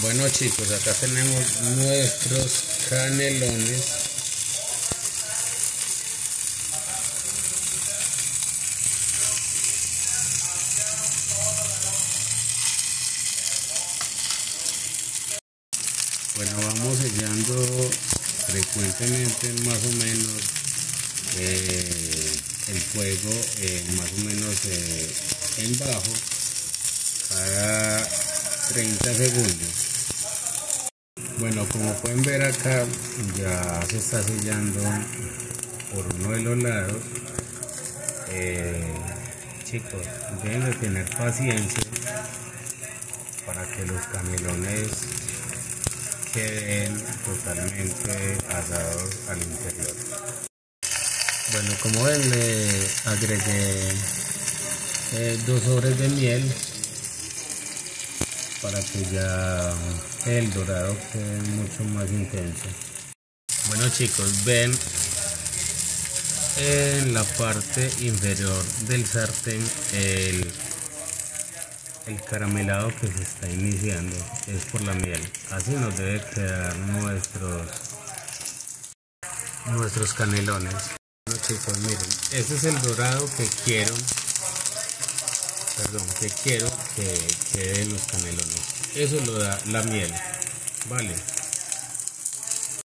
Bueno chicos, acá tenemos nuestros canelones. Bueno, vamos sellando frecuentemente más o menos eh, el fuego eh, más o menos eh, en bajo cada 30 segundos. Bueno como pueden ver acá ya se está sellando por uno de los lados. Chicos deben de tener paciencia para que los canelones queden totalmente asados al interior. Bueno, como ven le agregué eh, dos sobres de miel para que ya el dorado quede mucho más intenso. Bueno chicos, ven en la parte inferior del sartén el el caramelado que se está iniciando. Es por la miel. Así nos debe quedar nuestros nuestros canelones. Bueno chicos miren este es el dorado que quiero perdón que quiero que queden los canelones. Eso lo da la miel. Vale